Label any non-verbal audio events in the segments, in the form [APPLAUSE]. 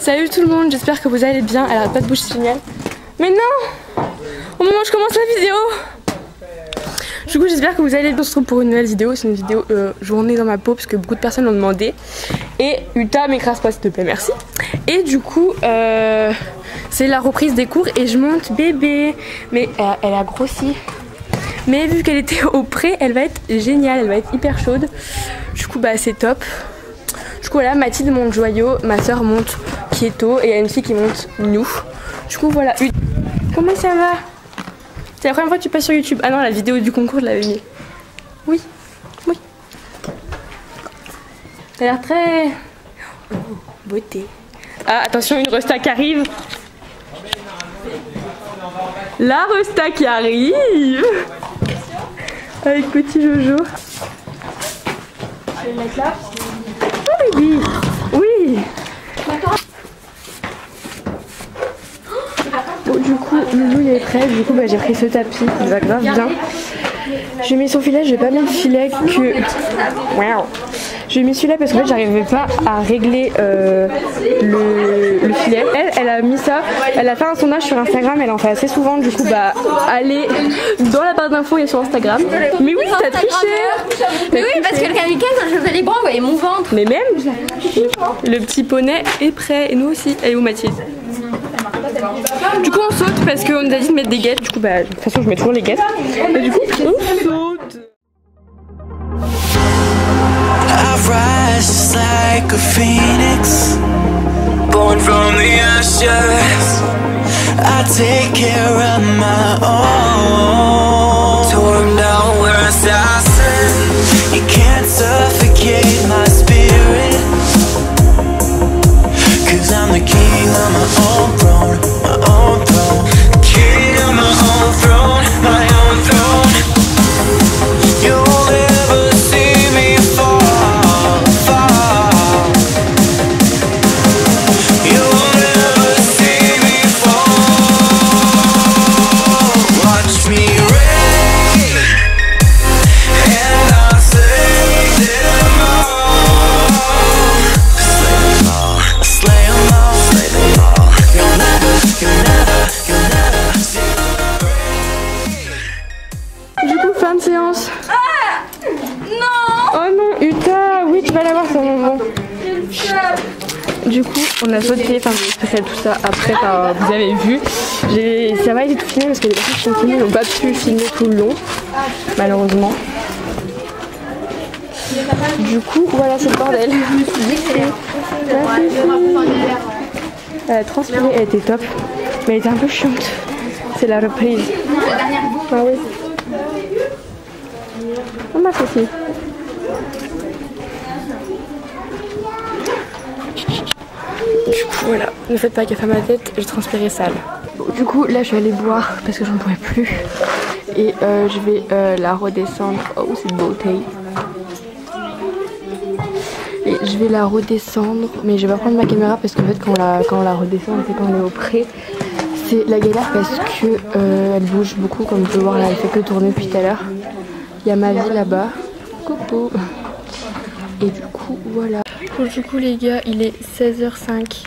Salut tout le monde, j'espère que vous allez bien. Elle arrête pas de bouger génial. Mais non Au moment où je commence la vidéo Du coup j'espère que vous allez bien. On se retrouve pour une nouvelle vidéo. C'est une vidéo euh, journée dans ma peau parce que beaucoup de personnes l'ont demandé. Et Uta m'écrase pas s'il te plaît, merci. Et du coup euh, c'est la reprise des cours et je monte bébé. Mais elle, elle a grossi. Mais vu qu'elle était au pré, elle va être géniale, elle va être hyper chaude. Du coup bah c'est top. Du coup voilà, Mathilde monte Joyau, ma soeur monte Kieto et il y a une fille qui monte nous. Du coup voilà, comment ça va? C'est la première fois que tu passes sur YouTube. Ah non, la vidéo du concours je l'avais mis. Oui, oui. T'as l'air très... Beauté. Ah attention, une resta qui arrive. La resta qui arrive Avec petit Jojo. Là. Oh oui. Oui Bon du coup Loulou il est prêt, du coup bah, j'ai pris ce tapis, il va grave bien. J'ai mis son filet, je vais pas mis le filet que... Wow J'ai mis celui-là parce que en fait j'arrivais pas à régler euh, le, le filet. Elle, elle a mis ça, elle a fait un sondage sur Instagram, elle en fait assez souvent, du coup bah allez dans la barre d'infos et sur Instagram. Mais oui, t'as triché Mais oui, parce que le kamikaze, je faisais les bras, vous voyez mon ventre. Mais même, le petit poney est prêt. Et nous aussi. Est où Mathilde? Du coup, on saute parce qu'on nous a dit de mettre des guettes. Du coup, bah, de toute façon, je mets toujours les guettes. Et du coup, on saute. Just like a phoenix, born from the ashes. I take care of my own. Fin de séance. Non Oh non, Uta, oui, tu vas l'avoir sur moment. Du coup, on a sauté, enfin, j'ai expliqué tout ça après, enfin, vous avez vu. J'ai- Ça va été tout filmé parce que les personnes qui sont filmées n'ont pas pu filmer tout le long, malheureusement. Du coup, voilà, c'est le bordel. Elle a transpiré, elle était top, mais elle était un peu chiante. C'est la reprise. Ah oui. On m'a fait aussi. Du coup, voilà, ne faites pas gaffe à ma tête, j'ai transpiré sale. Bon, du coup, là, je vais aller boire parce que j'en pourrais plus. Et euh, je vais euh, la redescendre. Oh, cette beauté. Et je vais la redescendre, mais je vais pas prendre ma caméra parce qu'en fait, quand on la, quand on la redescend, c'est quand on est au pré. C'est la galère parce que euh, elle bouge beaucoup, comme vous pouvez voir là, elle fait que tourner depuis tout à l'heure. Il y a ma vie là-bas. Coucou. Et du coup, voilà. Bon, du coup, les gars, il est 16h05.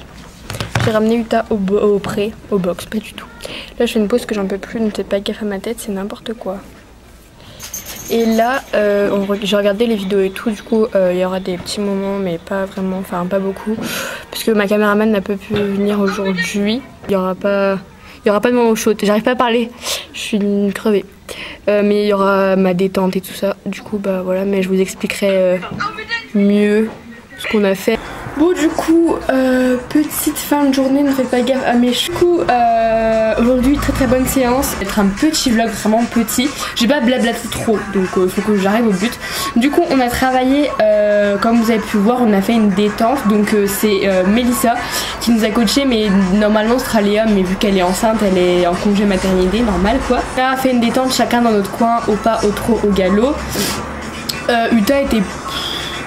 J'ai ramené Uta au, au pré, au box, pas du tout. Là, je fais une pause que j'en peux plus, ne faites pas gaffe à ma tête, c'est n'importe quoi. Et là, euh, j'ai regardé les vidéos et tout, du coup, euh, il y aura des petits moments, mais pas vraiment, enfin pas beaucoup. Parce que ma caméraman n'a pas pu venir aujourd'hui. Il y aura pas. Il y aura pas de moment chaud, j'arrive pas à parler, je suis crevée. Euh, mais il y aura ma détente et tout ça. Du coup, bah voilà, mais je vous expliquerai euh, mieux ce qu'on a fait. Bon, du coup, euh, petite fin de journée, ne faites pas gaffe à mes cheveux. Du coup, euh, aujourd'hui, très très bonne séance. Être un petit vlog, vraiment petit. J'ai pas blablaté trop, donc il faut que j'arrive au but. Du coup, on a travaillé, euh, comme vous avez pu voir, on a fait une détente. Donc, euh, c'est euh, Mélissa qui nous a coaché, mais normalement, ce sera mais vu qu'elle est enceinte, elle est en congé maternité, normal quoi. On a fait une détente chacun dans notre coin, au pas, au trot, au galop. Euh, Uta était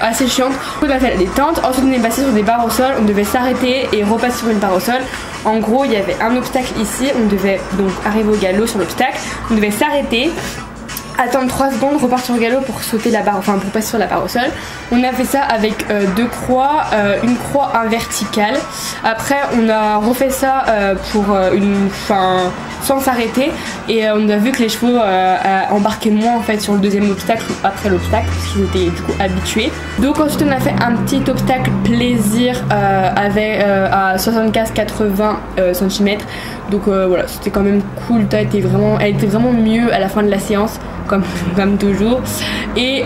assez chiante. On a fait la détente, ensuite on est passé sur des barres au sol, on devait s'arrêter et repasser sur une barre au sol. En gros, il y avait un obstacle ici, on devait donc arriver au galop sur l'obstacle, on devait s'arrêter, attendre 3 secondes, repartir au galop pour sauter la barre, enfin pour passer sur la barre au sol. On a fait ça avec euh, deux croix, euh, une croix, un vertical. Après, on a refait ça euh, pour une fin sans s'arrêter et euh, on a vu que les chevaux euh, euh, embarquaient moins en fait sur le deuxième obstacle ou après l'obstacle parce qu'ils étaient du coup habitués. Donc ensuite on a fait un petit obstacle plaisir avec à 75-80 cm. Donc voilà, c'était quand même cool. Vraiment, elle était vraiment mieux à la fin de la séance comme, [LAUGHS] comme toujours. Et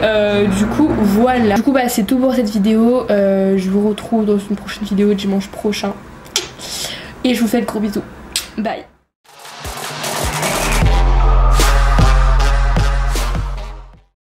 du coup, voilà. Du coup, bah, c'est tout pour cette vidéo. Je vous retrouve dans une prochaine vidéo dimanche prochain. Et je vous fais de gros bisous. Bye.